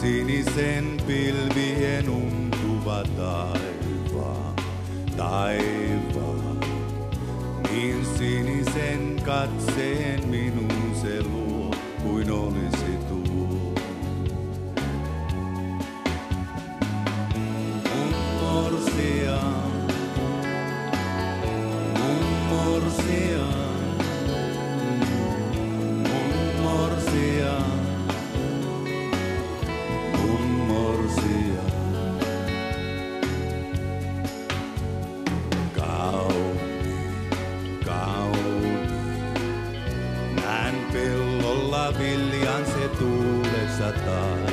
sinisen pilvien umtuva taivaan, taivaan. Niin sinisen katseen minun se luo, kuin olisi tuo. Mun morsian, mun morsian, pellolla viljan se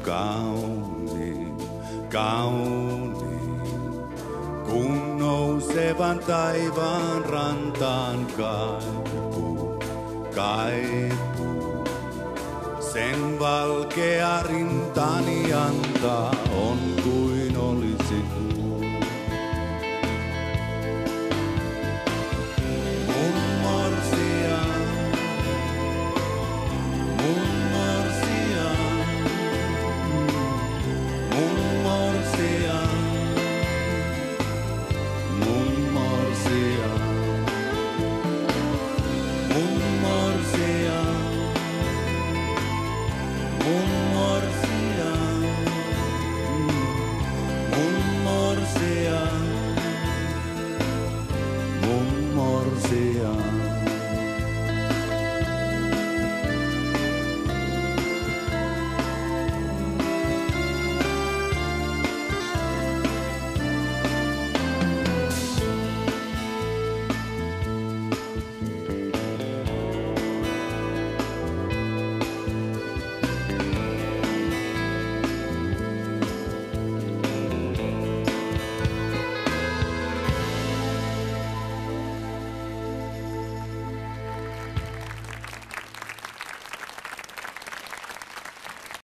Näen kauniin, kauniin, kun nousevan taivaan rantaan kaipuu, kaipuu. Sen valkea rintani antaa, on